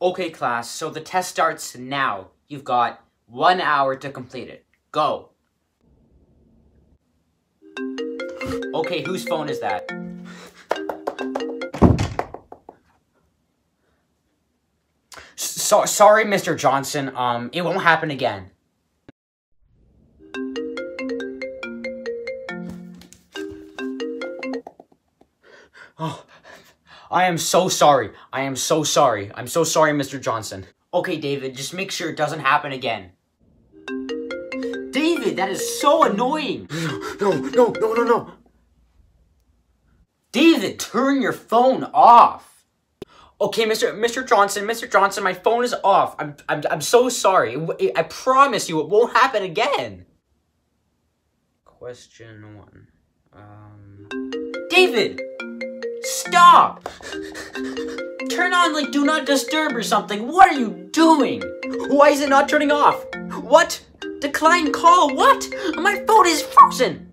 Okay, class, so the test starts now. You've got one hour to complete it. Go. Okay, whose phone is that? So, sorry, Mr. Johnson. Um, it won't happen again. Oh, I am so sorry. I am so sorry. I'm so sorry, Mr. Johnson. Okay, David, just make sure it doesn't happen again. David, that is so annoying. No, no, no, no, no. David, turn your phone off. Okay, Mr. Mr. Johnson, Mr. Johnson, my phone is off. I'm I'm I'm so sorry. I promise you it won't happen again. Question 1. Um David, stop. Turn on like do not disturb or something. What are you doing? Why is it not turning off? What? Decline call. What? My phone is frozen.